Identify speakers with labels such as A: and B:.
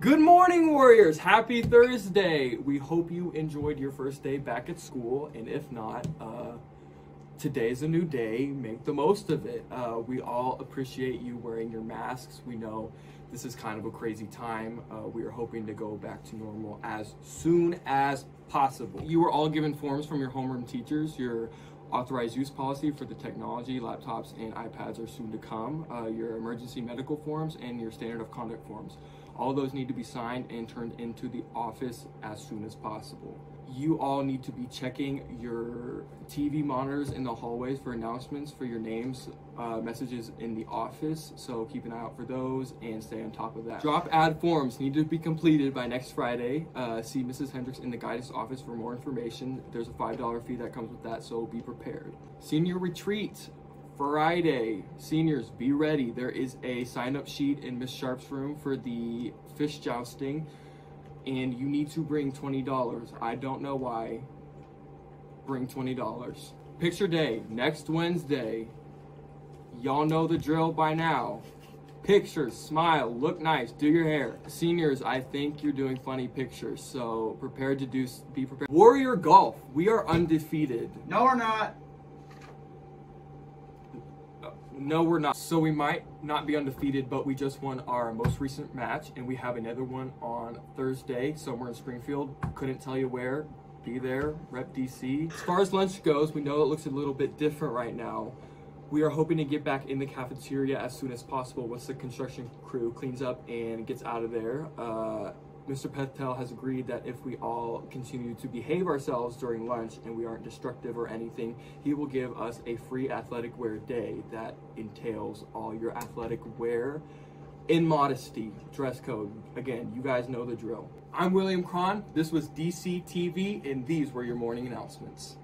A: Good morning, Warriors. Happy Thursday. We hope you enjoyed your first day back at school, and if not, uh, today's a new day. Make the most of it. Uh, we all appreciate you wearing your masks. We know this is kind of a crazy time. Uh, we are hoping to go back to normal as soon as possible. You were all given forms from your homeroom teachers. Your authorized use policy for the technology, laptops, and iPads are soon to come. Uh, your emergency medical forms and your standard of conduct forms. All those need to be signed and turned into the office as soon as possible. You all need to be checking your TV monitors in the hallways for announcements for your names, uh, messages in the office. So keep an eye out for those and stay on top of that. Drop add forms need to be completed by next Friday. Uh, see Mrs. Hendricks in the guidance office for more information. There's a $5 fee that comes with that, so be prepared. Senior retreat. Friday, seniors, be ready. There is a sign up sheet in Miss Sharp's room for the fish jousting, and you need to bring $20. I don't know why. Bring $20. Picture day, next Wednesday. Y'all know the drill by now. Pictures, smile, look nice, do your hair. Seniors, I think you're doing funny pictures, so prepared to do, be prepared. Warrior Golf, we are undefeated.
B: No, we're not.
A: No, we're not. So we might not be undefeated, but we just won our most recent match, and we have another one on Thursday somewhere in Springfield. Couldn't tell you where. Be there, rep DC. As far as lunch goes, we know it looks a little bit different right now. We are hoping to get back in the cafeteria as soon as possible once the construction crew cleans up and gets out of there. Uh, Mr. Patel has agreed that if we all continue to behave ourselves during lunch and we aren't destructive or anything, he will give us a free athletic wear day that entails all your athletic wear in modesty, dress code. Again, you guys know the drill. I'm William Cron. This was DC TV, and these were your morning announcements.